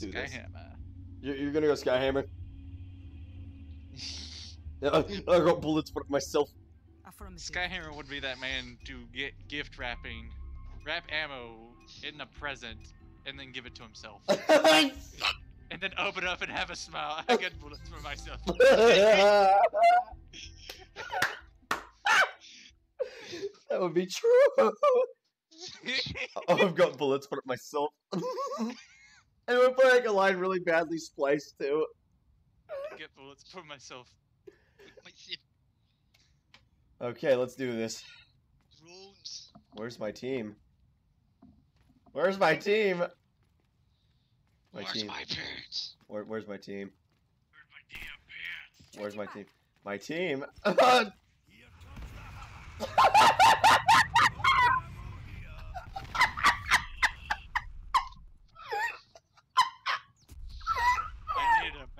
do this. Skyhammer. You're, you're gonna go Skyhammer? Yeah, I I got bullets for myself. Affirmative. Skyhammer would be that man to get gift wrapping, wrap ammo in a present, and then give it to himself. and then open up and have a smile. I get bullets for myself. that would be true. Oh, I've got bullets for myself. And we're playing a line really badly spliced too. get bullets for myself. My shit Okay, let's do this. drones. Where's my team? Where's my team? My Where's team. my parents? Where, where's my team? Where's my damn parents? Where's my team? My team.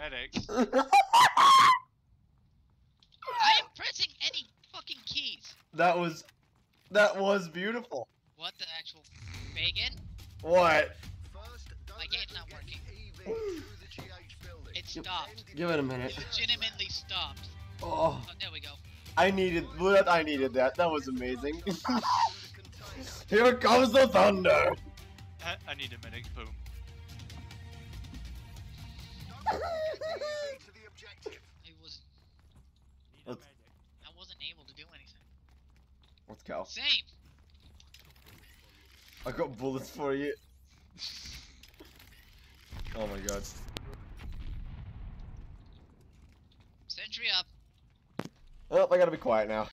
I need. I am pressing any fucking keys. that was that was beautiful. What the actual bacon? What? My game's not working. It stopped. Give it a minute. Legitimately stopped. Oh, Oh, there we go. I needed that. I needed that. That was amazing. Here comes the thunder. I, I need a medic. Boom. Let's- I wasn't able to do anything. Let's go. Same. I got bullets for you. Oh my god. Sentry up. Oh, I gotta be quiet now.